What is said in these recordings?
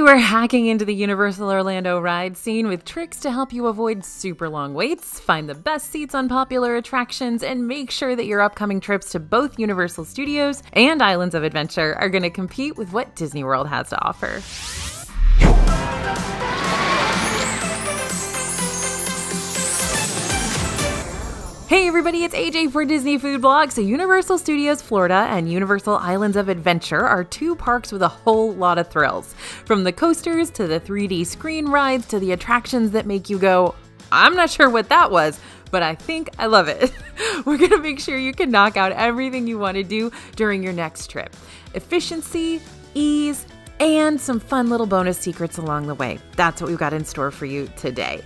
Today, we're hacking into the Universal Orlando ride scene with tricks to help you avoid super long waits, find the best seats on popular attractions, and make sure that your upcoming trips to both Universal Studios and Islands of Adventure are going to compete with what Disney World has to offer. Hey everybody, it's AJ for Disney Food Blog. So, Universal Studios Florida and Universal Islands of Adventure are two parks with a whole lot of thrills. From the coasters to the 3D screen rides to the attractions that make you go, I'm not sure what that was, but I think I love it. We're gonna make sure you can knock out everything you wanna do during your next trip. Efficiency, ease, and some fun little bonus secrets along the way. That's what we've got in store for you today.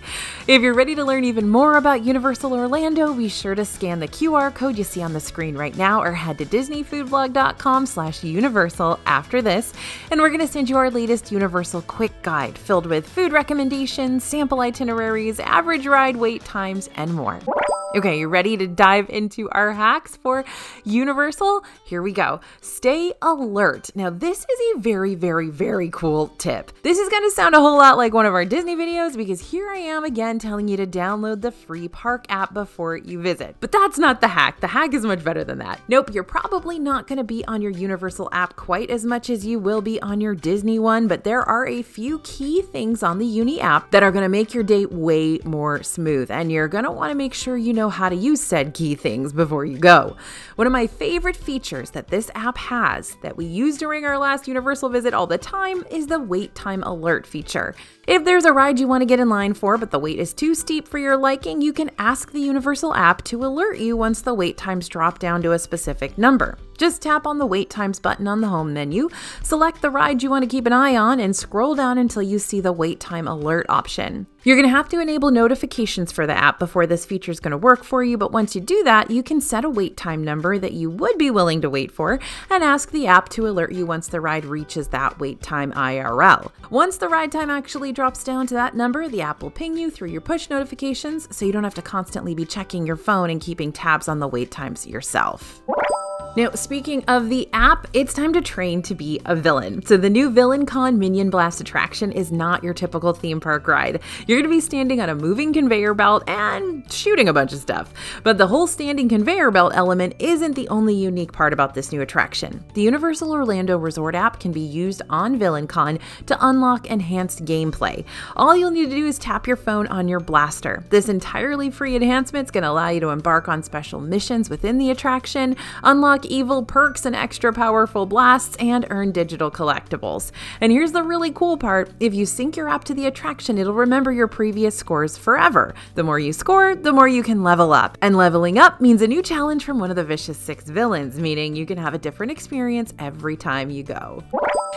If you're ready to learn even more about Universal Orlando, be sure to scan the QR code you see on the screen right now or head to disneyfoodblog.com slash universal after this, and we're going to send you our latest Universal quick guide filled with food recommendations, sample itineraries, average ride wait times, and more. Okay, you ready to dive into our hacks for Universal? Here we go. Stay alert. Now, this is a very, very, very cool tip. This is going to sound a whole lot like one of our Disney videos because here I am again telling you to download the free park app before you visit. But that's not the hack. The hack is much better than that. Nope, you're probably not going to be on your Universal app quite as much as you will be on your Disney one, but there are a few key things on the Uni app that are going to make your date way more smooth. And you're going to want to make sure you know how to use said key things before you go. One of my favorite features that this app has that we use during our last Universal visit all the time is the wait time alert feature. If there's a ride you want to get in line for, but the wait is too steep for your liking, you can ask the Universal app to alert you once the wait times drop down to a specific number. Just tap on the wait times button on the home menu, select the ride you want to keep an eye on, and scroll down until you see the wait time alert option. You're going to have to enable notifications for the app before this feature is going to work for you, but once you do that, you can set a wait time number that you would be willing to wait for and ask the app to alert you once the ride reaches that wait time IRL. Once the ride time actually drops down to that number, the app will ping you through your push notifications so you don't have to constantly be checking your phone and keeping tabs on the wait times yourself. Now, speaking of the app, it's time to train to be a villain. So, the new Villain Con Minion Blast attraction is not your typical theme park ride. You're going to be standing on a moving conveyor belt and shooting a bunch of stuff. But the whole standing conveyor belt element isn't the only unique part about this new attraction. The Universal Orlando Resort app can be used on Villain Con to unlock enhanced gameplay. All you'll need to do is tap your phone on your blaster. This entirely free enhancement is going to allow you to embark on special missions within the attraction, unlock evil perks and extra powerful blasts, and earn digital collectibles. And here's the really cool part if you sync your app to the attraction, it'll remember your previous scores forever. The more you score, the more you can level up. And leveling up means a new challenge from one of the Vicious Six villains, meaning you can have a different experience every time you go.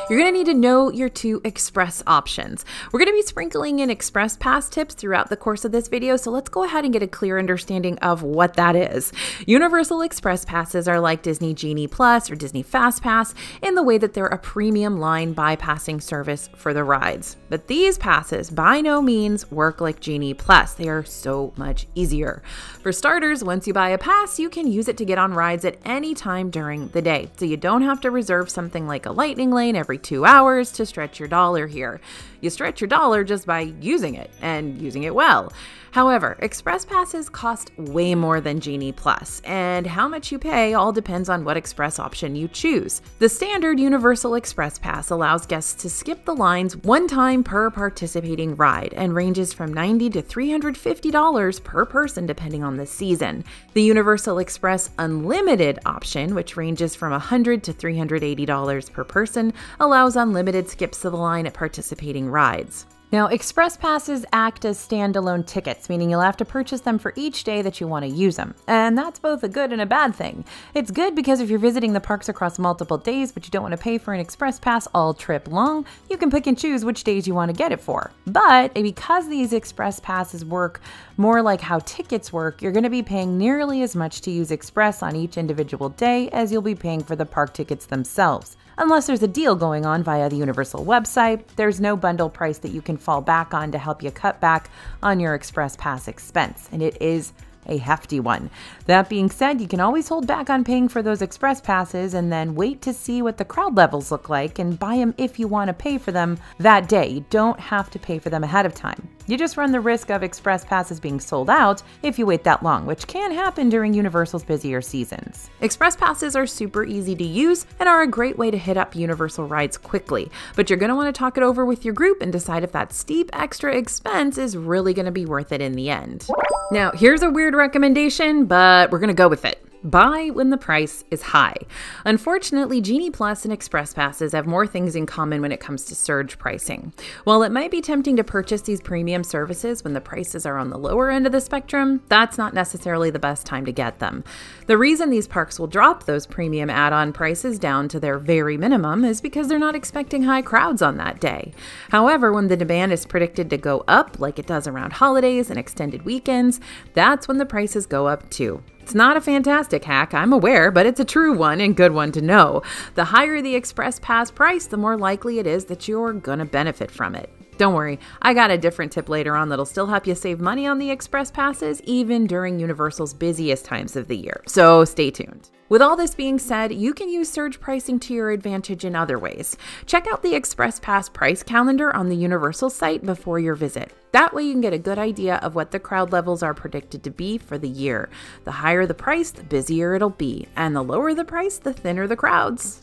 You're going to need to know your two express options. We're going to be sprinkling in express pass tips throughout the course of this video, so let's go ahead and get a clear understanding of what that is. Universal Express passes are like Disney Genie Plus or Disney Fast Pass in the way that they're a premium line bypassing service for the rides. But these passes by no means work like Genie Plus. They are so much easier. For starters, once you buy a pass, you can use it to get on rides at any time during the day. So you don't have to reserve something like a lightning lane every two hours to stretch your dollar here. You stretch your dollar just by using it and using it well. However, Express Passes cost way more than Genie Plus, and how much you pay all depends on what Express option you choose. The standard Universal Express Pass allows guests to skip the lines one time per participating ride and ranges from 90 to $350 per person depending on the season. The Universal Express Unlimited option, which ranges from 100 to $380 per person, allows unlimited skips of the line at participating rides. Now, Express Passes act as standalone tickets, meaning you'll have to purchase them for each day that you want to use them. And that's both a good and a bad thing. It's good because if you're visiting the parks across multiple days but you don't want to pay for an Express Pass all trip long, you can pick and choose which days you want to get it for. But because these Express Passes work more like how tickets work, you're going to be paying nearly as much to use Express on each individual day as you'll be paying for the park tickets themselves. Unless there's a deal going on via the Universal website, there's no bundle price that you can fall back on to help you cut back on your Express Pass expense, and it is a hefty one. That being said, you can always hold back on paying for those express passes and then wait to see what the crowd levels look like and buy them if you want to pay for them that day. You don't have to pay for them ahead of time. You just run the risk of express passes being sold out if you wait that long, which can happen during Universal's busier seasons. Express passes are super easy to use and are a great way to hit up Universal rides quickly, but you're going to want to talk it over with your group and decide if that steep extra expense is really going to be worth it in the end. Now, here's a weird recommendation, but we're going to go with it. Buy when the price is high. Unfortunately, Genie Plus and Express Passes have more things in common when it comes to surge pricing. While it might be tempting to purchase these premium services when the prices are on the lower end of the spectrum, that's not necessarily the best time to get them. The reason these parks will drop those premium add on prices down to their very minimum is because they're not expecting high crowds on that day. However, when the demand is predicted to go up, like it does around holidays and extended weekends, that's when the prices go up too. It's not a fantastic hack, I'm aware, but it's a true one and good one to know. The higher the Express Pass price, the more likely it is that you're gonna benefit from it. Don't worry, I got a different tip later on that'll still help you save money on the Express Passes, even during Universal's busiest times of the year. So stay tuned. With all this being said, you can use surge pricing to your advantage in other ways. Check out the Express Pass price calendar on the Universal site before your visit. That way, you can get a good idea of what the crowd levels are predicted to be for the year. The higher the price, the busier it'll be, and the lower the price, the thinner the crowds.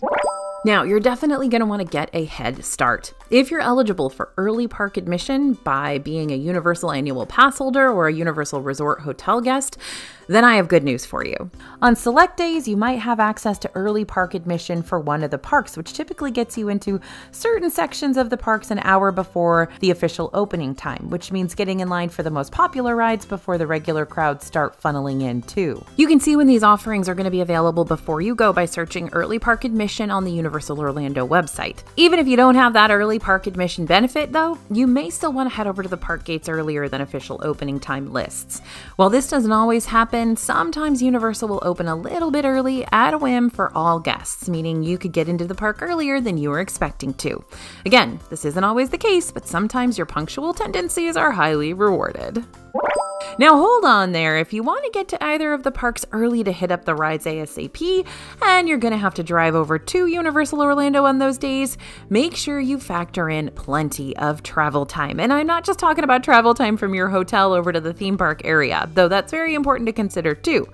Now, you're definitely going to want to get a head start. If you're eligible for early park admission by being a Universal Annual Pass holder or a Universal Resort Hotel guest, then I have good news for you. On select days, you might have access to early park admission for one of the parks, which typically gets you into certain sections of the parks an hour before the official opening time, which means getting in line for the most popular rides before the regular crowds start funneling in too. You can see when these offerings are going to be available before you go by searching early park admission on the Universal Orlando website. Even if you don't have that early park admission benefit, though, you may still want to head over to the park gates earlier than official opening time lists. While this doesn't always happen, sometimes Universal will open a little bit early at a whim for all guests, meaning you could get into the park earlier than you were expecting to. Again, this isn't always the case, but sometimes your punctual tendencies are highly rewarded. Now, hold on there. If you want to get to either of the parks early to hit up the rides ASAP, and you're going to have to drive over to Universal Orlando on those days, make sure you factor in plenty of travel time. And I'm not just talking about travel time from your hotel over to the theme park area, though that's very important to consider too.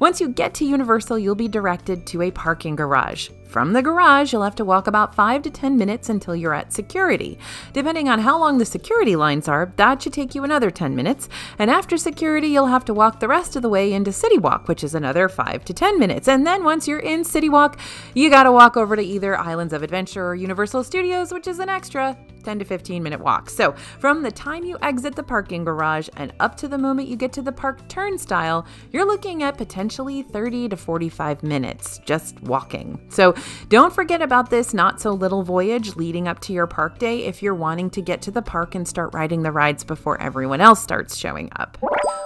Once you get to Universal, you'll be directed to a parking garage. From the garage, you'll have to walk about 5 to 10 minutes until you're at security. Depending on how long the security lines are, that should take you another 10 minutes. And after security, you'll have to walk the rest of the way into City Walk, which is another 5 to 10 minutes. And then once you're in City Walk, you gotta walk over to either Islands of Adventure or Universal Studios, which is an extra 10 to 15 minute walk. So, from the time you exit the parking garage and up to the moment you get to the park turnstile, you're looking at potentially 30 to 45 minutes just walking. So, don't forget about this not so little voyage leading up to your park day if you're wanting to get to the park and start riding the rides before everyone else starts showing up.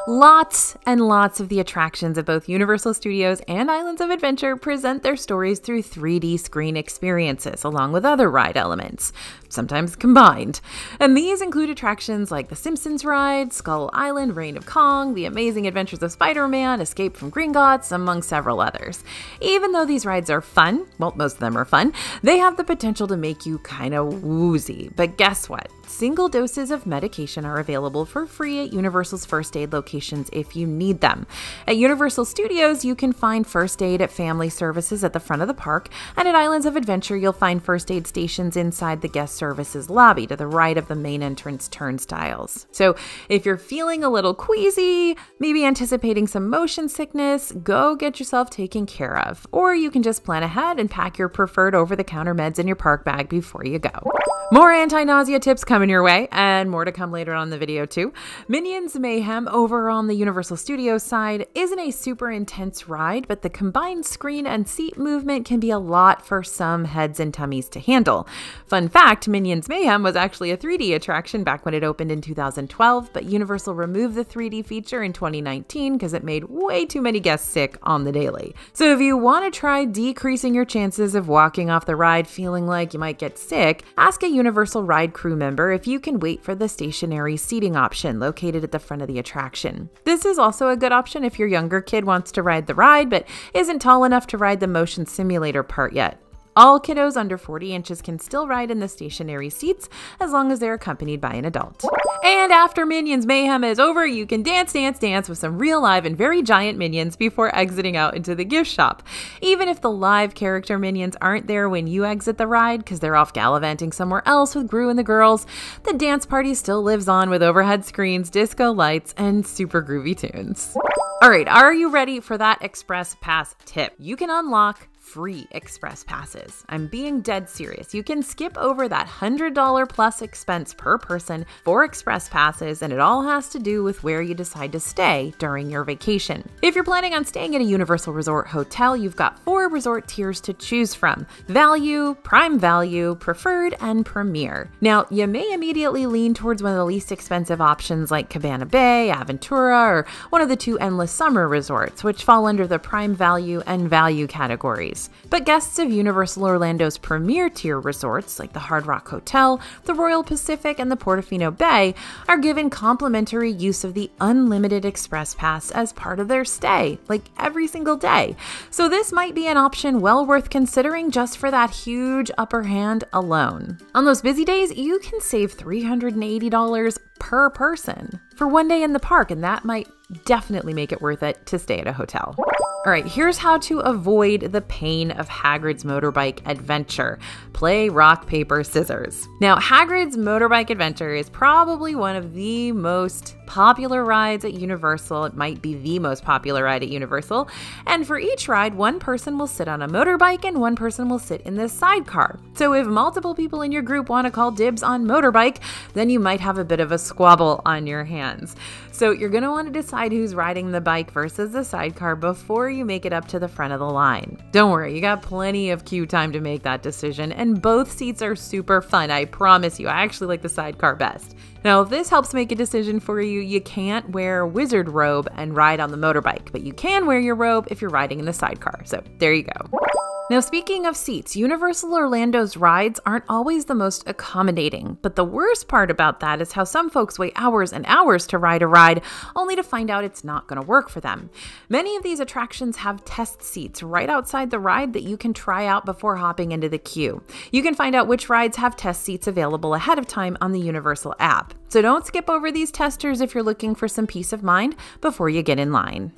Lots and lots of the attractions at both Universal Studios and Islands of Adventure present their stories through 3D screen experiences, along with other ride elements, sometimes combined. And these include attractions like the Simpsons ride, Skull Island, Reign of Kong, The Amazing Adventures of Spider Man, Escape from Gringotts, among several others. Even though these rides are fun, well, most of them are fun, they have the potential to make you kind of woozy. But guess what? Single doses of medication are available for free at Universal's first aid locations if you need them. At Universal Studios, you can find first aid at family services at the front of the park, and at Islands of Adventure, you'll find first aid stations inside the guest services lobby to the right of the main entrance turnstiles. So, if you're feeling a little queasy, maybe anticipating some motion sickness, go get yourself taken care of. Or you can just plan ahead and pack your preferred over the counter meds in your park bag before you go. More anti nausea tips coming your way, and more to come later on the video, too. Minions Mayhem over on the Universal Studios side isn't a super intense ride, but the combined screen and seat movement can be a lot for some heads and tummies to handle. Fun fact Minions Mayhem was actually a 3D attraction back when it opened in 2012, but Universal removed the 3D feature in 2019 because it made way too many guests sick on the daily. So if you want to try decreasing your chances of walking off the ride feeling like you might get sick, ask a Universal ride crew member if you can wait for the stationary seating option located at the front of the attraction. This is also a good option if your younger kid wants to ride the ride but isn't tall enough to ride the motion simulator part yet. All kiddos under 40 inches can still ride in the stationary seats as long as they're accompanied by an adult. And after Minions Mayhem is over, you can dance, dance, dance with some real live and very giant minions before exiting out into the gift shop. Even if the live character minions aren't there when you exit the ride because they're off gallivanting somewhere else with Gru and the girls, the dance party still lives on with overhead screens, disco lights, and super groovy tunes. All right, are you ready for that Express Pass tip? You can unlock free express passes. I'm being dead serious. You can skip over that $100 plus expense per person for express passes, and it all has to do with where you decide to stay during your vacation. If you're planning on staying at a Universal Resort hotel, you've got four resort tiers to choose from value, prime value, preferred, and premier. Now, you may immediately lean towards one of the least expensive options like Cabana Bay, Aventura, or one of the two endless summer resorts, which fall under the prime value and value categories. But guests of Universal Orlando's premier tier resorts, like the Hard Rock Hotel, the Royal Pacific, and the Portofino Bay, are given complimentary use of the Unlimited Express Pass as part of their stay, like every single day. So this might be an option well worth considering just for that huge upper hand alone. On those busy days, you can save $380 per person for one day in the park, and that might definitely make it worth it to stay at a hotel. All right, here's how to avoid the pain of Hagrid's motorbike adventure. Play rock, paper, scissors. Now, Hagrid's motorbike adventure is probably one of the most popular rides at Universal. It might be the most popular ride at Universal. And for each ride, one person will sit on a motorbike and one person will sit in the sidecar. So if multiple people in your group want to call dibs on motorbike, then you might have a bit of a squabble on your hands. So you're going to want to decide who's riding the bike versus the sidecar before you make it up to the front of the line. Don't worry, you got plenty of queue time to make that decision, and both seats are super fun. I promise you, I actually like the sidecar best. Now, if this helps make a decision for you, you can't wear wizard robe and ride on the motorbike, but you can wear your robe if you're riding in the sidecar. So there you go. Now, speaking of seats, Universal Orlando's rides aren't always the most accommodating, but the worst part about that is how some folks wait hours and hours to ride a ride only to find out it's not going to work for them. Many of these attractions have test seats right outside the ride that you can try out before hopping into the queue. You can find out which rides have test seats available ahead of time on the Universal app. So don't skip over these testers if you're looking for some peace of mind before you get in line.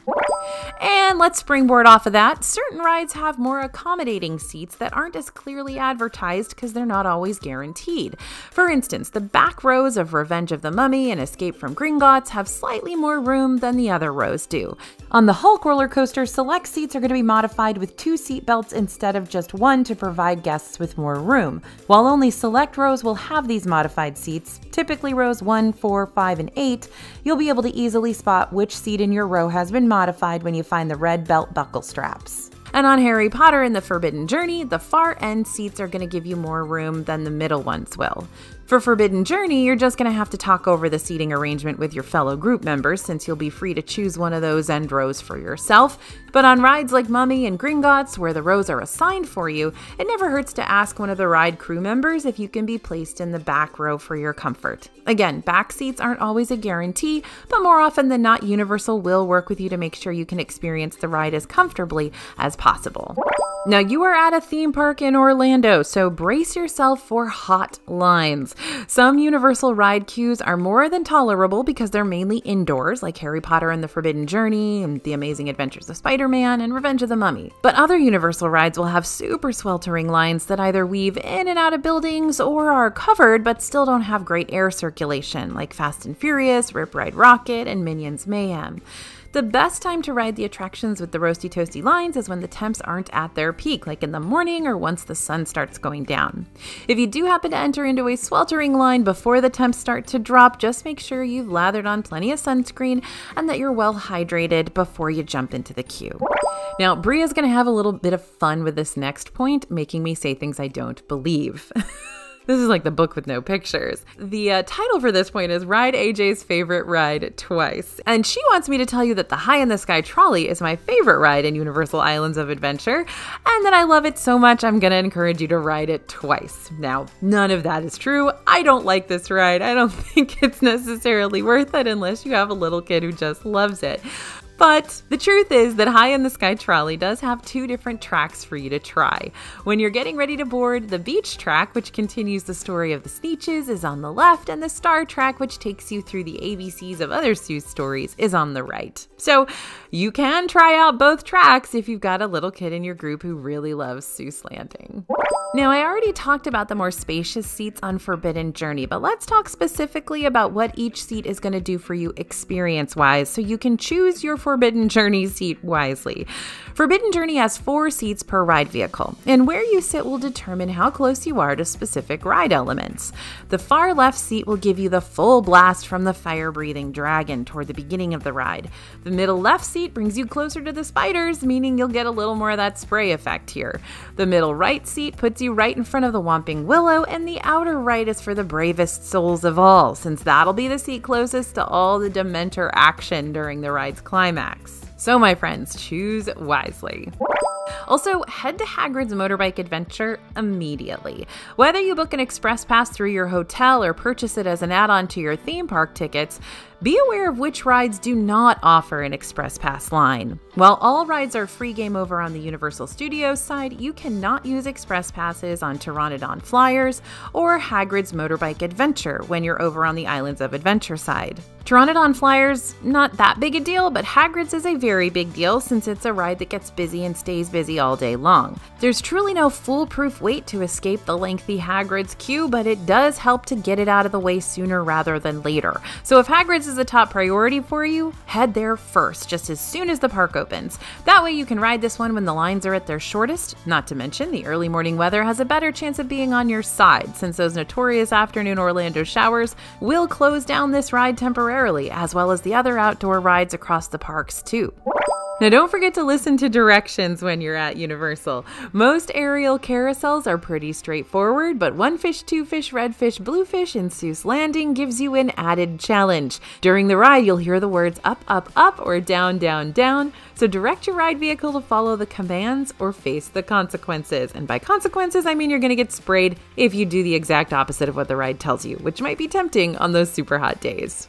And let's springboard off of that. Certain rides have more accommodating seats that aren't as clearly advertised because they're not always guaranteed. For instance, the back rows of Revenge of the Mummy and Escape from Gringotts have slightly more room than the other rows do. On the Hulk roller coaster, select seats are going to be modified with two seat belts instead of just one to provide guests with more room. While only select rows will have these modified seats, typically rows 1, 4, 5, and 8, you'll be able to easily spot which seat in your row has been modified when you find the red belt buckle straps. And on Harry Potter and the Forbidden Journey, the far end seats are going to give you more room than the middle ones will. For Forbidden Journey, you're just going to have to talk over the seating arrangement with your fellow group members since you'll be free to choose one of those end rows for yourself. But on rides like Mummy and Gringotts, where the rows are assigned for you, it never hurts to ask one of the ride crew members if you can be placed in the back row for your comfort. Again, back seats aren't always a guarantee, but more often than not, Universal will work with you to make sure you can experience the ride as comfortably as possible. Now, you are at a theme park in Orlando, so brace yourself for hot lines. Some Universal ride queues are more than tolerable because they're mainly indoors, like Harry Potter and the Forbidden Journey, and The Amazing Adventures of Spider Man, and Revenge of the Mummy. But other Universal rides will have super sweltering lines that either weave in and out of buildings or are covered but still don't have great air circulation, like Fast and Furious, Rip Ride Rockit, and Minions Mayhem. The best time to ride the attractions with the roasty toasty lines is when the temps aren't at their peak, like in the morning or once the sun starts going down. If you do happen to enter into a sweltering line before the temps start to drop, just make sure you've lathered on plenty of sunscreen and that you're well hydrated before you jump into the queue. Now, Bria's gonna have a little bit of fun with this next point, making me say things I don't believe. This is like the book with no pictures. The uh, title for this point is Ride AJ's Favorite Ride Twice. And she wants me to tell you that the High in the Sky trolley is my favorite ride in Universal Islands of Adventure, and that I love it so much I'm gonna encourage you to ride it twice. Now, none of that is true. I don't like this ride. I don't think it's necessarily worth it unless you have a little kid who just loves it. But the truth is that High in the Sky Trolley does have two different tracks for you to try. When you're getting ready to board, the beach track, which continues the story of the Sneetches, is on the left, and the star track, which takes you through the ABCs of other Seuss stories, is on the right. So you can try out both tracks if you've got a little kid in your group who really loves Seuss Landing. Now, I already talked about the more spacious seats on Forbidden Journey, but let's talk specifically about what each seat is going to do for you experience wise so you can choose your Forbidden Journey seat wisely. Forbidden Journey has four seats per ride vehicle, and where you sit will determine how close you are to specific ride elements. The far left seat will give you the full blast from the fire breathing dragon toward the beginning of the ride. The middle left seat brings you closer to the spiders, meaning you'll get a little more of that spray effect here. The middle right seat puts you right in front of the Whomping Willow, and the outer right is for the bravest souls of all, since that'll be the seat closest to all the Dementor action during the ride's climax. So, my friends, choose wisely. Also, head to Hagrid's Motorbike Adventure immediately. Whether you book an express pass through your hotel or purchase it as an add on to your theme park tickets, be aware of which rides do not offer an Express Pass line. While all rides are free game over on the Universal Studios side, you cannot use Express Passes on Pteranodon Flyers or Hagrid's Motorbike Adventure when you're over on the Islands of Adventure side. Pteranodon Flyers, not that big a deal, but Hagrid's is a very big deal since it's a ride that gets busy and stays busy all day long. There's truly no foolproof way to escape the lengthy Hagrid's queue, but it does help to get it out of the way sooner rather than later. So if Hagrid's is a top priority for you, head there first, just as soon as the park opens. That way you can ride this one when the lines are at their shortest. Not to mention, the early morning weather has a better chance of being on your side, since those notorious afternoon Orlando showers will close down this ride temporarily, as well as the other outdoor rides across the parks, too. Now, don't forget to listen to directions when you're at Universal. Most aerial carousels are pretty straightforward, but one fish, two fish, red fish, blue fish, and Seuss Landing gives you an added challenge. During the ride, you'll hear the words up, up, up, or down, down, down. So direct your ride vehicle to follow the commands or face the consequences. And by consequences, I mean you're going to get sprayed if you do the exact opposite of what the ride tells you, which might be tempting on those super hot days.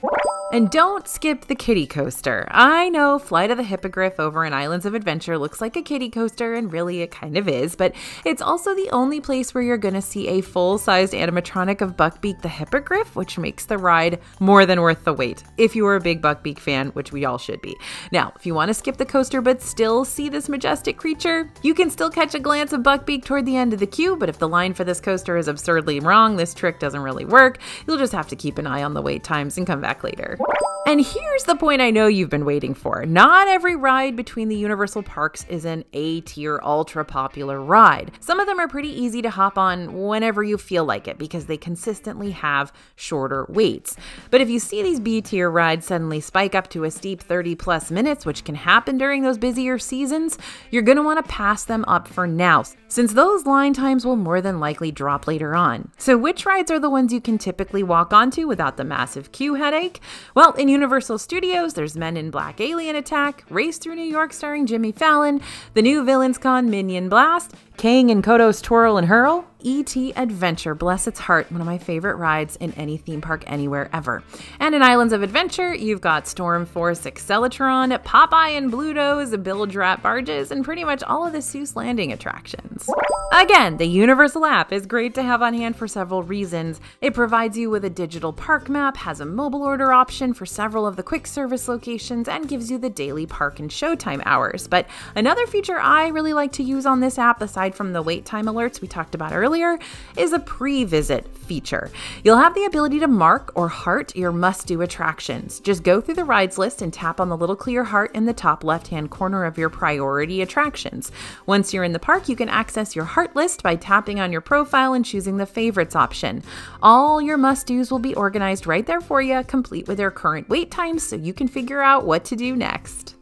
And don't skip the kiddie coaster. I know Flight of the Hippogriff over in Islands of Adventure looks like a kiddie coaster, and really it kind of is, but it's also the only place where you're going to see a full sized animatronic of Buckbeak the Hippogriff, which makes the ride more than worth the wait, if you are a big Buckbeak fan, which we all should be. Now, if you want to skip the coaster but still see this majestic creature, you can still catch a glance of Buckbeak toward the end of the queue, but if the line for this coaster is absurdly wrong, this trick doesn't really work. You'll just have to keep an eye on the wait times and come back later. And here's the point I know you've been waiting for. Not every ride between the Universal Parks is an A tier ultra popular ride. Some of them are pretty easy to hop on whenever you feel like it because they consistently have shorter waits. But if you see these B tier rides suddenly spike up to a steep 30 plus minutes, which can happen during those busier seasons, you're going to want to pass them up for now, since those line times will more than likely drop later on. So, which rides are the ones you can typically walk onto without the massive queue headache? Well, in Universal Studios, there's Men in Black Alien Attack, Race Through New York starring Jimmy Fallon, the new Villains Con Minion Blast, Kang and Kodos Twirl and Hurl, E.T. Adventure, bless its heart, one of my favorite rides in any theme park anywhere ever. And in Islands of Adventure, you've got Storm Force Accelatron, Popeye and Bluto's, Bilge Rat barges, and pretty much all of the Seuss Landing attractions. Again, the Universal app is great to have on hand for several reasons. It provides you with a digital park map, has a mobile order option for several of the quick service locations, and gives you the daily park and showtime hours. But another feature I really like to use on this app, aside from the wait time alerts we talked about earlier, is a pre visit feature. You'll have the ability to mark or heart your must do attractions. Just go through the rides list and tap on the little clear heart in the top left hand corner of your priority attractions. Once you're in the park, you can access your heart list by tapping on your profile and choosing the favorites option. All your must dos will be organized right there for you, complete with their current wait times, so you can figure out what to do next.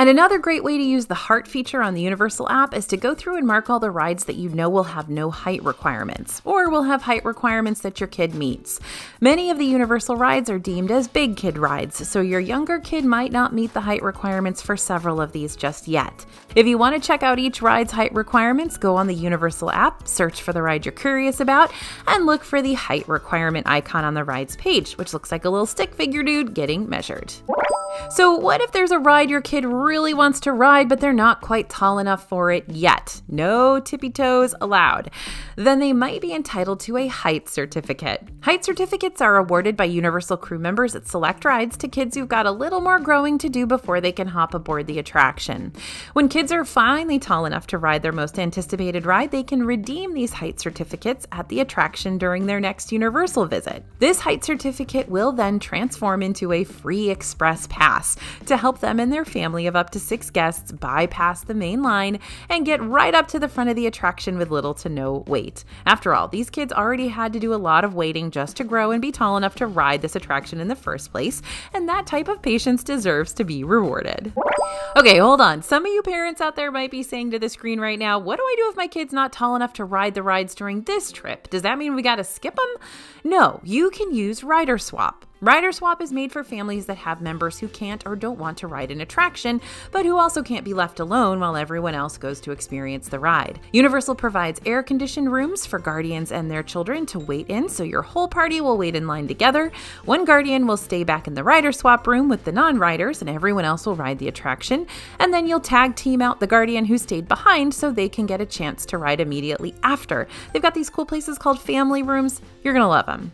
And another great way to use the heart feature on the Universal app is to go through and mark all the rides that you know will have no height requirements, or will have height requirements that your kid meets. Many of the Universal rides are deemed as big kid rides, so your younger kid might not meet the height requirements for several of these just yet. If you want to check out each ride's height requirements, go on the Universal app, search for the ride you're curious about, and look for the height requirement icon on the ride's page, which looks like a little stick figure dude getting measured. So, what if there's a ride your kid really wants to ride, but they're not quite tall enough for it yet? No tippy toes allowed. Then they might be entitled to a height certificate. Height certificates are awarded by Universal crew members at select rides to kids who've got a little more growing to do before they can hop aboard the attraction. When kids are finally tall enough to ride their most anticipated ride, they can redeem these height certificates at the attraction during their next Universal visit. This height certificate will then transform into a free express pass to help them and their family of up to six guests bypass the main line and get right up to the front of the attraction with little to no wait. After all, these kids already had to do a lot of waiting just to grow and be tall enough to ride this attraction in the first place, and that type of patience deserves to be rewarded. Okay, hold on. Some of you parents out there might be saying to the screen right now, what do I do if my kid's not tall enough to ride the rides during this trip? Does that mean we gotta skip them? No, you can use Rider Swap. Rider Swap is made for families that have members who can't or don't want to ride an attraction, but who also can't be left alone while everyone else goes to experience the ride. Universal provides air conditioned rooms for guardians and their children to wait in, so your whole party will wait in line together. One guardian will stay back in the Rider Swap room with the non riders, and everyone else will ride the attraction. And then you'll tag team out the guardian who stayed behind so they can get a chance to ride immediately after. They've got these cool places called family rooms. You're gonna love them.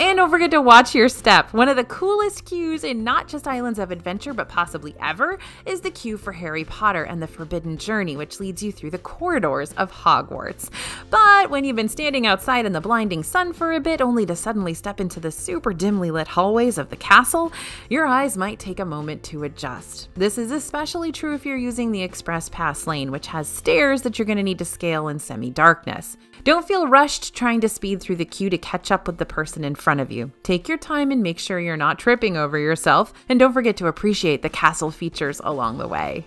And don't forget to watch your step. One of the coolest queues in not just Islands of Adventure, but possibly ever, is the queue for Harry Potter and the Forbidden Journey, which leads you through the corridors of Hogwarts. But when you've been standing outside in the blinding sun for a bit, only to suddenly step into the super dimly lit hallways of the castle, your eyes might take a moment to adjust. This is especially true if you're using the Express Pass lane, which has stairs that you're going to need to scale in semi darkness. Don't feel rushed trying to speed through the queue to catch up with the person in front of you. Take your time and make sure you're not tripping over yourself, and don't forget to appreciate the castle features along the way.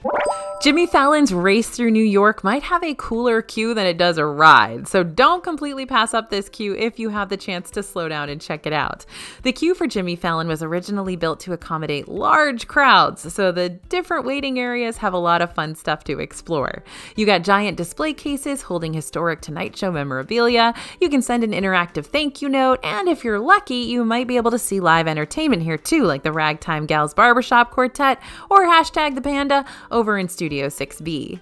Jimmy Fallon's Race Through New York might have a cooler queue than it does a ride, so don't completely pass up this queue if you have the chance to slow down and check it out. The queue for Jimmy Fallon was originally built to accommodate large crowds, so the different waiting areas have a lot of fun stuff to explore. You got giant display cases holding historic Tonight Show memorabilia, you can send an interactive thank you note, and if you're lucky, you might be able to see live entertainment here too, like the Ragtime Gals Barbershop Quartet or hashtag the Panda over in Studio Studio 6B.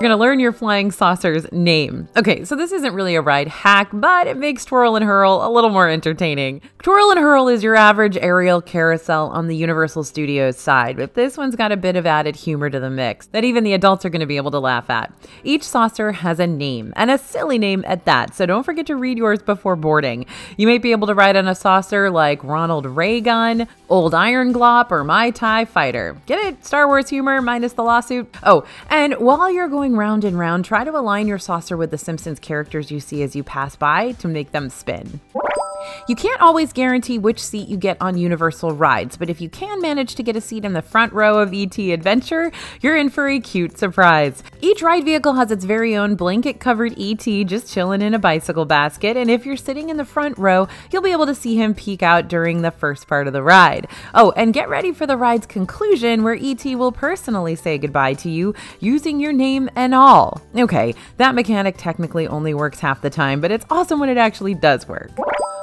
You're gonna learn your flying saucer's name. Okay, so this isn't really a ride hack, but it makes Twirl and Hurl a little more entertaining. Twirl and Hurl is your average aerial carousel on the Universal Studios side, but this one's got a bit of added humor to the mix that even the adults are gonna be able to laugh at. Each saucer has a name, and a silly name at that, so don't forget to read yours before boarding. You might be able to ride on a saucer like Ronald Raygun, Old Iron Glop, or My TIE Fighter. Get it? Star Wars humor minus the lawsuit? Oh, and while you're going round and round, try to align your saucer with the Simpsons characters you see as you pass by to make them spin. You can't always guarantee which seat you get on Universal rides, but if you can manage to get a seat in the front row of ET Adventure, you're in for a cute surprise. Each ride vehicle has its very own blanket covered ET just chilling in a bicycle basket, and if you're sitting in the front row, you'll be able to see him peek out during the first part of the ride. Oh, and get ready for the ride's conclusion where ET will personally say goodbye to you using your name and all. Okay, that mechanic technically only works half the time, but it's awesome when it actually does work.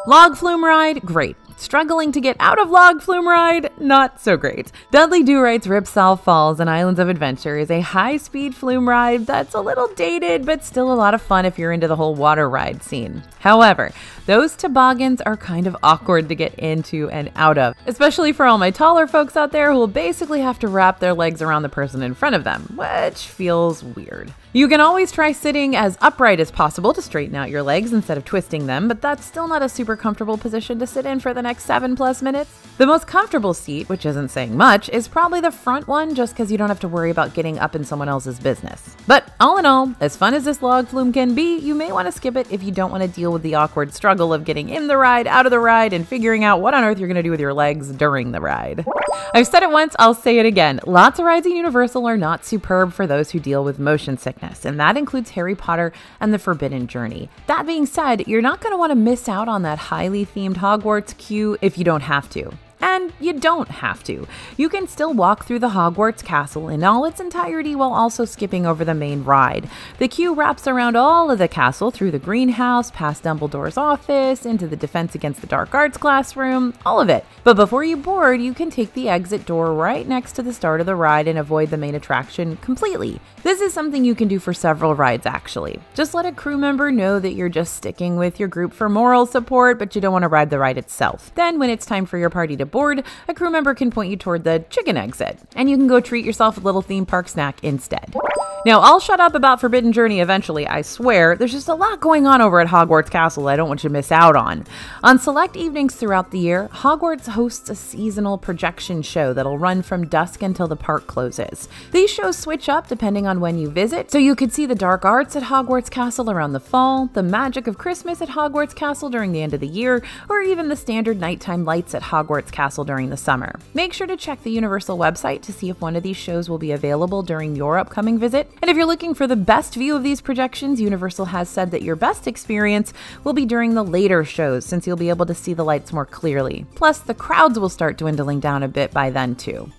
Log flume ride, great. Struggling to get out of Log Flume Ride? Not so great. Dudley Do-Right's Ripsaw Falls and Islands of Adventure is a high-speed flume ride that's a little dated, but still a lot of fun if you're into the whole water ride scene. However, those toboggans are kind of awkward to get into and out of, especially for all my taller folks out there who will basically have to wrap their legs around the person in front of them, which feels weird. You can always try sitting as upright as possible to straighten out your legs instead of twisting them, but that's still not a super comfortable position to sit in for the next seven plus minutes. The most comfortable seat, which isn't saying much, is probably the front one just because you don't have to worry about getting up in someone else's business. But all in all, as fun as this log flume can be, you may want to skip it if you don't want to deal with the awkward struggle of getting in the ride, out of the ride, and figuring out what on earth you're going to do with your legs during the ride. I've said it once, I'll say it again. Lots of rides at Universal are not superb for those who deal with motion sickness, and that includes Harry Potter and the Forbidden Journey. That being said, you're not going to want to miss out on that highly themed Hogwarts queue if you don't have to. And you don't have to. You can still walk through the Hogwarts castle in all its entirety while also skipping over the main ride. The queue wraps around all of the castle through the greenhouse, past Dumbledore's office, into the Defense Against the Dark Arts classroom, all of it. But before you board, you can take the exit door right next to the start of the ride and avoid the main attraction completely. This is something you can do for several rides actually. Just let a crew member know that you're just sticking with your group for moral support, but you don't want to ride the ride itself. Then, when it's time for your party to board, a crew member can point you toward the chicken exit, and you can go treat yourself a little theme park snack instead. Now, I'll shut up about Forbidden Journey eventually, I swear. There's just a lot going on over at Hogwarts Castle I don't want you to miss out on. On select evenings throughout the year, Hogwarts hosts a seasonal projection show that'll run from dusk until the park closes. These shows switch up depending on when you visit, so you could see the dark arts at Hogwarts Castle around the fall, the magic of Christmas at Hogwarts Castle during the end of the year, or even the standard nighttime lights at Hogwarts Castle during the summer. Make sure to check the Universal website to see if one of these shows will be available during your upcoming visit. And if you're looking for the best view of these projections, Universal has said that your best experience will be during the later shows since you'll be able to see the lights more clearly. Plus, the crowds will start dwindling down a bit by then, too.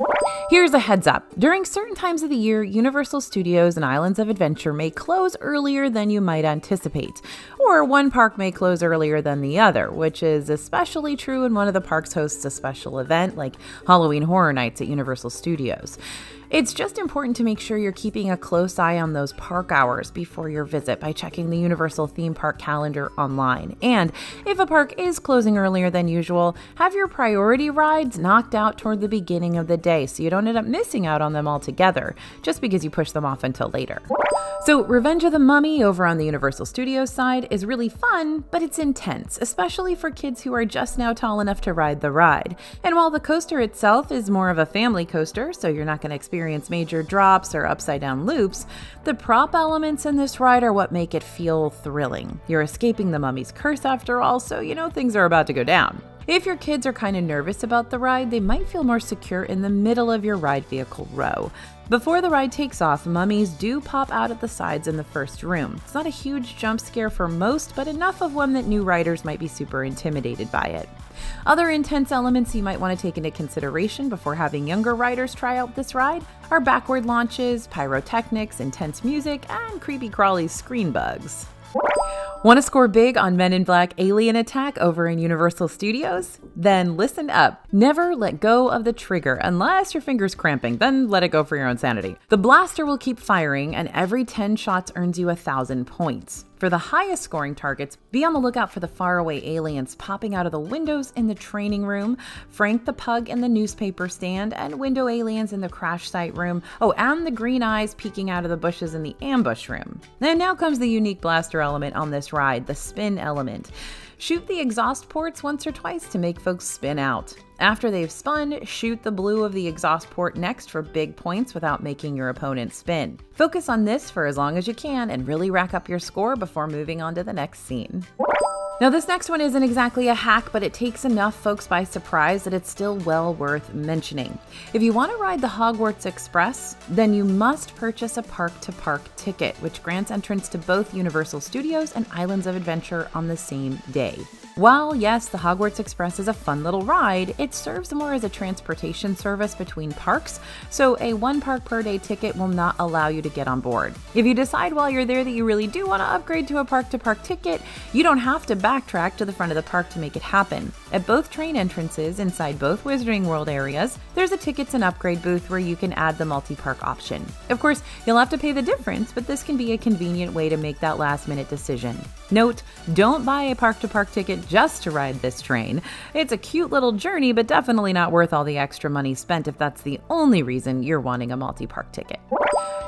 Here's a heads up during certain times of the year, Universal Studios and Islands of Adventure may close earlier than you might anticipate, or one park may close earlier than the other, which is especially true when one of the parks hosts a special event like Halloween Horror Nights at Universal Studios. It's just important to make sure you're keeping a close eye on those park hours before your visit by checking the Universal theme park calendar online. And if a park is closing earlier than usual, have your priority rides knocked out toward the beginning of the day so you don't end up missing out on them altogether just because you push them off until later. So, Revenge of the Mummy over on the Universal Studios side is really fun, but it's intense, especially for kids who are just now tall enough to ride the ride. And while the coaster itself is more of a family coaster, so you're not going to experience major drops or upside down loops, the prop elements in this ride are what make it feel thrilling. You're escaping the mummy's curse after all, so you know things are about to go down. If your kids are kind of nervous about the ride, they might feel more secure in the middle of your ride vehicle row. Before the ride takes off, mummies do pop out at the sides in the first room. It's not a huge jump scare for most, but enough of one that new riders might be super intimidated by it. Other intense elements you might want to take into consideration before having younger riders try out this ride are backward launches, pyrotechnics, intense music, and creepy crawly screen bugs. Want to score big on Men in Black Alien Attack over in Universal Studios? Then listen up. Never let go of the trigger unless your finger's cramping, then let it go for your own sanity. The blaster will keep firing, and every 10 shots earns you a thousand points. For the highest scoring targets, be on the lookout for the faraway aliens popping out of the windows in the training room, Frank the Pug in the newspaper stand, and window aliens in the crash site room. Oh, and the green eyes peeking out of the bushes in the ambush room. And now comes the unique blaster element on this ride the spin element. Shoot the exhaust ports once or twice to make folks spin out. After they've spun, shoot the blue of the exhaust port next for big points without making your opponent spin. Focus on this for as long as you can and really rack up your score before moving on to the next scene. Now, this next one isn't exactly a hack, but it takes enough folks by surprise that it's still well worth mentioning. If you want to ride the Hogwarts Express, then you must purchase a park to park ticket, which grants entrance to both Universal Studios and Islands of Adventure on the same day. While, yes, the Hogwarts Express is a fun little ride, it serves more as a transportation service between parks, so a one park per day ticket will not allow you to get on board. If you decide while you're there that you really do want to upgrade to a park to park ticket, you don't have to backtrack to the front of the park to make it happen. At both train entrances inside both Wizarding World areas, there's a tickets and upgrade booth where you can add the multi park option. Of course, you'll have to pay the difference, but this can be a convenient way to make that last minute decision. Note, don't buy a park to park ticket just to ride this train. It's a cute little journey, but definitely not worth all the extra money spent if that's the only reason you're wanting a multi park ticket.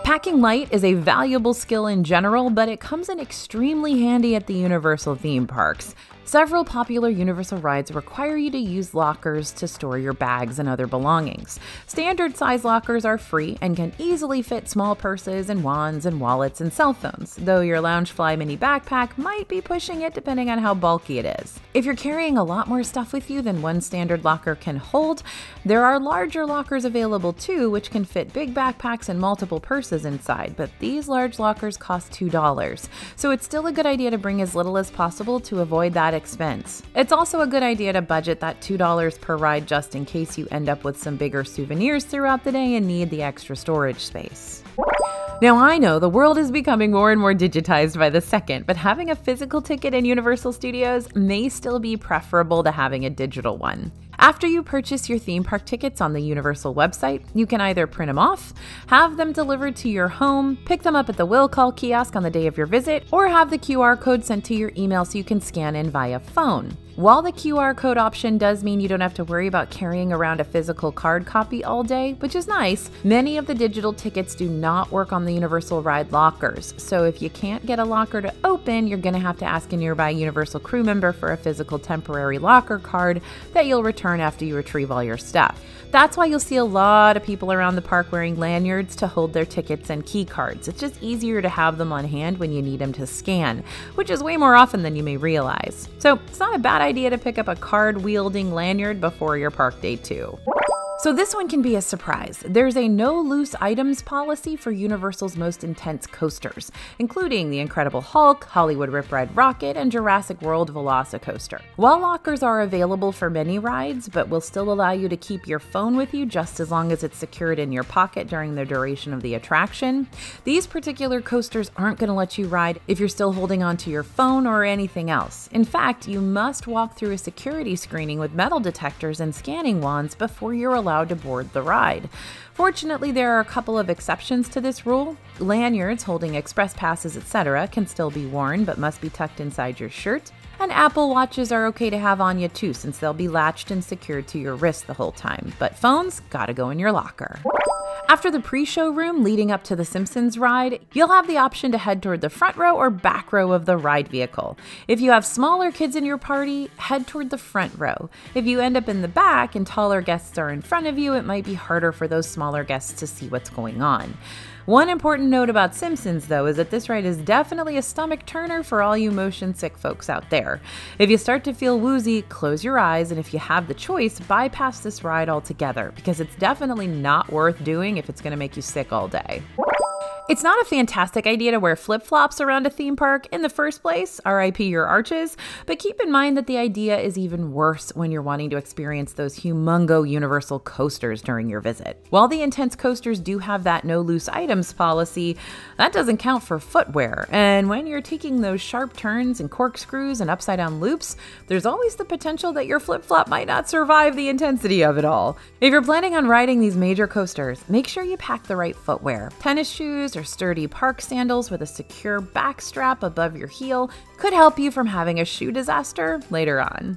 Packing light is a valuable skill in general, but it comes in extremely handy at the Universal theme parks. Several popular Universal rides require you to use lockers to store your bags and other belongings. Standard size lockers are free and can easily fit small purses and wands and wallets and cell phones, though your Loungefly mini backpack might be pushing it depending on how bulky it is. If you're carrying a lot more stuff with you than one standard locker can hold, there are larger lockers available too, which can fit big backpacks and multiple purses inside, but these large lockers cost $2. So it's still a good idea to bring as little as possible to avoid that expense. It's also a good idea to budget that $2 per ride just in case you end up with some bigger souvenirs throughout the day and need the extra storage space. Now, I know the world is becoming more and more digitized by the second, but having a physical ticket in Universal Studios may still be preferable to having a digital one. After you purchase your theme park tickets on the Universal website, you can either print them off, have them delivered to your home, pick them up at the will call kiosk on the day of your visit, or have the QR code sent to your email so you can scan in via phone. While the QR code option does mean you don't have to worry about carrying around a physical card copy all day, which is nice, many of the digital tickets do not work on the Universal Ride lockers. So if you can't get a locker to open, you're going to have to ask a nearby Universal crew member for a physical temporary locker card that you'll return after you retrieve all your stuff. That's why you'll see a lot of people around the park wearing lanyards to hold their tickets and key cards. It's just easier to have them on hand when you need them to scan, which is way more often than you may realize. So it's not a bad idea to pick up a card wielding lanyard before your park day, too. So, this one can be a surprise. There's a no loose items policy for Universal's most intense coasters, including the Incredible Hulk, Hollywood Rip Ride Rockit, and Jurassic World Velocicoaster. While lockers are available for many rides, but will still allow you to keep your phone with you just as long as it's secured in your pocket during the duration of the attraction, these particular coasters aren't going to let you ride if you're still holding onto your phone or anything else. In fact, you must walk through a security screening with metal detectors and scanning wands before you're allowed to board the ride. Fortunately, there are a couple of exceptions to this rule. Lanyards holding express passes, etc., can still be worn but must be tucked inside your shirt. And Apple Watches are okay to have on you too, since they'll be latched and secured to your wrist the whole time. But phones gotta go in your locker. After the pre show room leading up to the Simpsons ride, you'll have the option to head toward the front row or back row of the ride vehicle. If you have smaller kids in your party, head toward the front row. If you end up in the back and taller guests are in front of you, it might be harder for those smaller guests to see what's going on. One important note about Simpsons, though, is that this ride is definitely a stomach turner for all you motion sick folks out there. If you start to feel woozy, close your eyes, and if you have the choice, bypass this ride altogether because it's definitely not worth doing if it's going to make you sick all day. It's not a fantastic idea to wear flip flops around a theme park in the first place, RIP your arches, but keep in mind that the idea is even worse when you're wanting to experience those humongo universal coasters during your visit. While the intense coasters do have that no loose items policy, that doesn't count for footwear, and when you're taking those sharp turns and corkscrews and upside down loops, there's always the potential that your flip flop might not survive the intensity of it all. If you're planning on riding these major coasters, make sure you pack the right footwear. Tennis shoes, or sturdy park sandals with a secure back strap above your heel could help you from having a shoe disaster later on.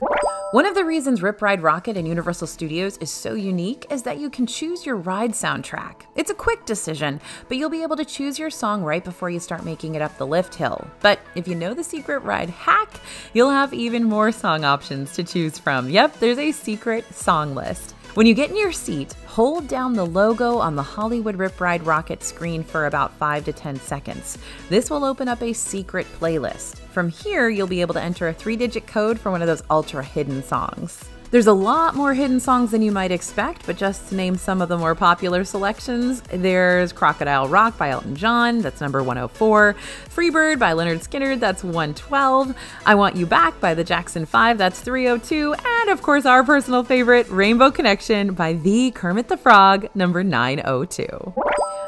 One of the reasons Rip Ride Rockit and Universal Studios is so unique is that you can choose your ride soundtrack. It's a quick decision, but you'll be able to choose your song right before you start making it up the lift hill. But if you know the secret ride hack, you'll have even more song options to choose from. Yep, there's a secret song list. When you get in your seat, hold down the logo on the Hollywood Rip Ride Rockit screen for about 5 to 10 seconds. This will open up a secret playlist. From here, you'll be able to enter a three digit code for one of those ultra hidden songs. There's a lot more hidden songs than you might expect, but just to name some of the more popular selections, there's Crocodile Rock by Elton John, that's number 104, Freebird by Lynyrd Skynyrd, that's 112, I Want You Back by the Jackson 5, that's 302, and of course our personal favorite, Rainbow Connection by the Kermit the Frog, number 902.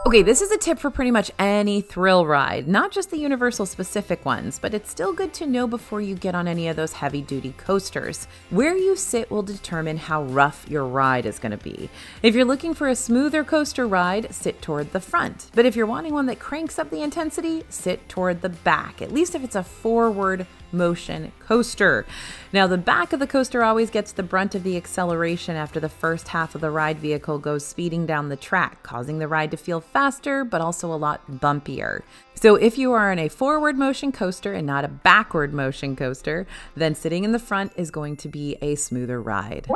Okay, this is a tip for pretty much any thrill ride, not just the Universal specific ones, but it's still good to know before you get on any of those heavy duty coasters. Where you sit will determine how rough your ride is going to be. If you're looking for a smoother coaster ride, sit toward the front. But if you're wanting one that cranks up the intensity, sit toward the back, at least if it's a forward motion coaster. Now, the back of the coaster always gets the brunt of the acceleration after the first half of the ride vehicle goes speeding down the track, causing the ride to feel faster but also a lot bumpier. So, if you are in a forward motion coaster and not a backward motion coaster, then sitting in the front is going to be a smoother ride.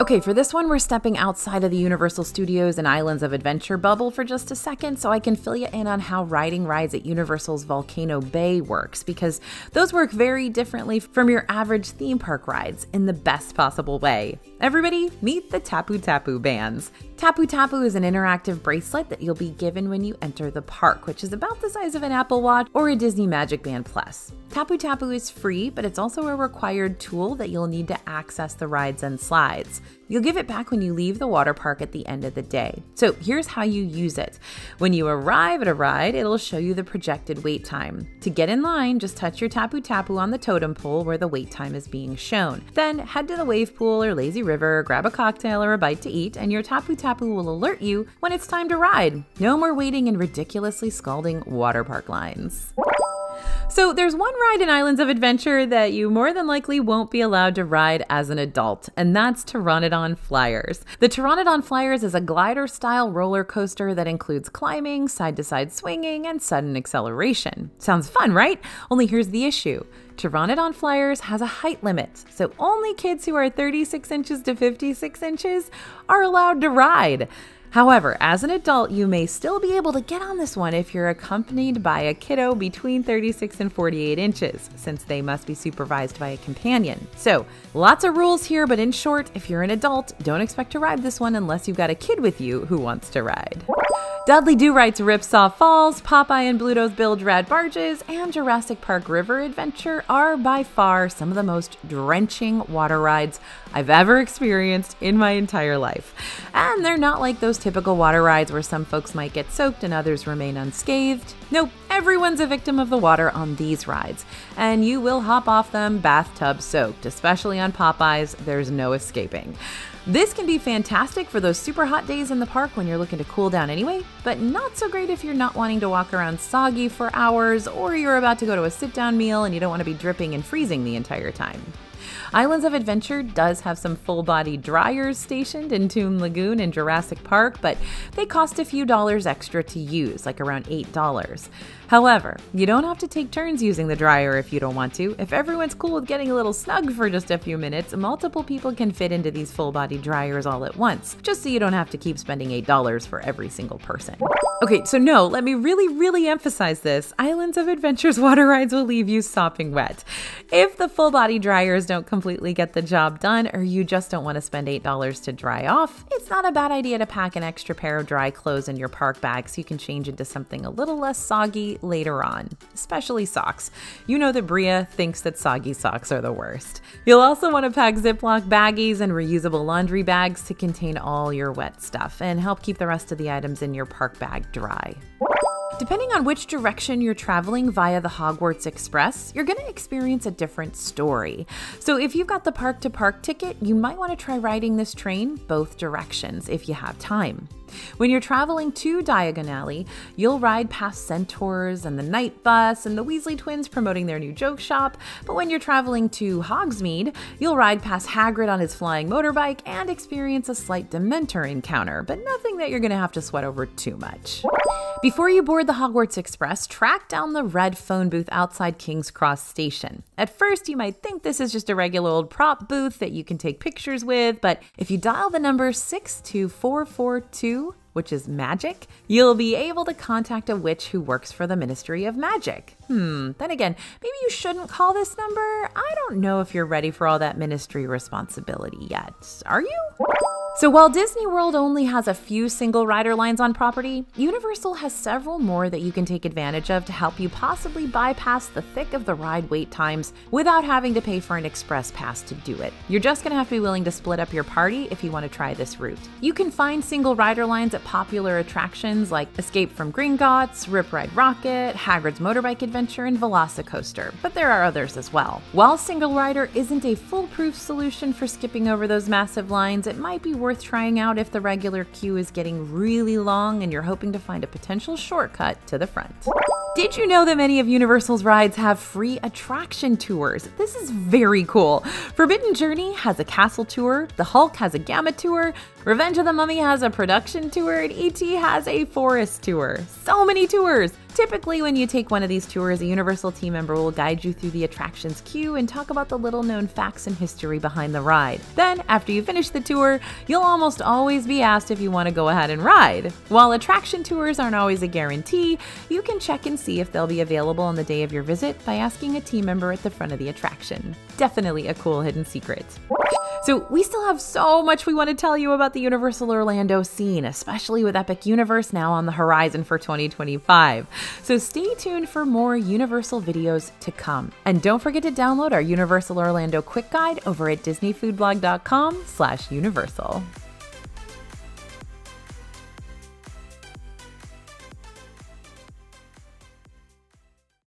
Okay, for this one, we're stepping outside of the Universal Studios and Islands of Adventure bubble for just a second so I can fill you in on how riding rides at Universal's Volcano Bay works, because those work very differently from your average theme park rides in the best possible way. Everybody, meet the Tapu Tapu bands. Tapu Tapu is an interactive bracelet that you'll be given when you enter the park, which is about the size of an Apple Watch or a Disney Magic Band Plus. Tapu Tapu is free, but it's also a required tool that you'll need to access the rides and slides. You'll give it back when you leave the water park at the end of the day. So here's how you use it. When you arrive at a ride, it'll show you the projected wait time. To get in line, just touch your Tapu Tapu on the totem pole where the wait time is being shown. Then head to the wave pool or lazy river, grab a cocktail or a bite to eat, and your Tapu Tapu will alert you when it's time to ride. No more waiting in ridiculously scalding water park lines. So, there's one ride in Islands of Adventure that you more than likely won't be allowed to ride as an adult, and that's Pteranodon Flyers. The Pteranodon Flyers is a glider style roller coaster that includes climbing, side to side swinging, and sudden acceleration. Sounds fun, right? Only here's the issue. Pteranodon Flyers has a height limit, so only kids who are 36 inches to 56 inches are allowed to ride. However, as an adult, you may still be able to get on this one if you're accompanied by a kiddo between 36 and 48 inches, since they must be supervised by a companion. So, lots of rules here, but in short, if you're an adult, don't expect to ride this one unless you've got a kid with you who wants to ride. Dudley Do Right's Ripsaw Falls, Popeye and Bluto's Bilge Rat Barges, and Jurassic Park River Adventure are by far some of the most drenching water rides I've ever experienced in my entire life. And they're not like those typical water rides where some folks might get soaked and others remain unscathed. Nope, everyone's a victim of the water on these rides, and you will hop off them bathtub soaked, especially on Popeyes, there's no escaping. This can be fantastic for those super hot days in the park when you're looking to cool down anyway, but not so great if you're not wanting to walk around soggy for hours or you're about to go to a sit down meal and you don't want to be dripping and freezing the entire time. Islands of Adventure does have some full body dryers stationed in Toon Lagoon and Jurassic Park, but they cost a few dollars extra to use, like around $8. However, you don't have to take turns using the dryer if you don't want to. If everyone's cool with getting a little snug for just a few minutes, multiple people can fit into these full body dryers all at once, just so you don't have to keep spending $8 for every single person. Okay, so no, let me really, really emphasize this. Islands of Adventure's water rides will leave you sopping wet. If the full body dryers don't completely get the job done, or you just don't want to spend $8 to dry off, it's not a bad idea to pack an extra pair of dry clothes in your park bag so you can change into something a little less soggy later on, especially socks. You know that Bria thinks that soggy socks are the worst. You'll also want to pack Ziploc baggies and reusable laundry bags to contain all your wet stuff and help keep the rest of the items in your park bag dry. Depending on which direction you're traveling via the Hogwarts Express, you're going to experience a different story. So, if you've got the park to park ticket, you might want to try riding this train both directions if you have time. When you're traveling to Diagon Alley, you'll ride past Centaurs and the Night Bus and the Weasley twins promoting their new joke shop. But when you're traveling to Hogsmeade, you'll ride past Hagrid on his flying motorbike and experience a slight Dementor encounter, but nothing that you're going to have to sweat over too much. Before you board the Hogwarts Express, track down the red phone booth outside King's Cross Station. At first, you might think this is just a regular old prop booth that you can take pictures with, but if you dial the number 62442, Brasil. Which is magic, you'll be able to contact a witch who works for the Ministry of Magic. Hmm, then again, maybe you shouldn't call this number. I don't know if you're ready for all that ministry responsibility yet. Are you? So while Disney World only has a few single rider lines on property, Universal has several more that you can take advantage of to help you possibly bypass the thick of the ride wait times without having to pay for an express pass to do it. You're just going to have to be willing to split up your party if you want to try this route. You can find single rider lines at popular attractions like Escape from Gringotts, Rip Ride Rockit, Hagrid's Motorbike Adventure, and Velocicoaster, but there are others as well. While single rider isn't a foolproof solution for skipping over those massive lines, it might be worth trying out if the regular queue is getting really long and you're hoping to find a potential shortcut to the front. Did you know that many of Universal's rides have free attraction tours? This is very cool. Forbidden Journey has a castle tour, The Hulk has a gamma tour, Revenge of the Mummy has a production tour, and E.T. has a forest tour. So many tours! Typically, when you take one of these tours, a Universal team member will guide you through the attraction's queue and talk about the little known facts and history behind the ride. Then, after you finish the tour, you'll almost always be asked if you want to go ahead and ride. While attraction tours aren't always a guarantee, you can check and see if they'll be available on the day of your visit by asking a team member at the front of the attraction. Definitely a cool hidden secret. So, we still have so much we want to tell you about the Universal Orlando scene, especially with Epic Universe now on the horizon for 2025. So, stay tuned for more Universal videos to come. And don't forget to download our Universal Orlando quick guide over at disneyfoodblog.com/universal.